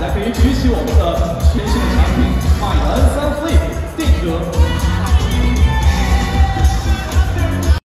来可以举起我们的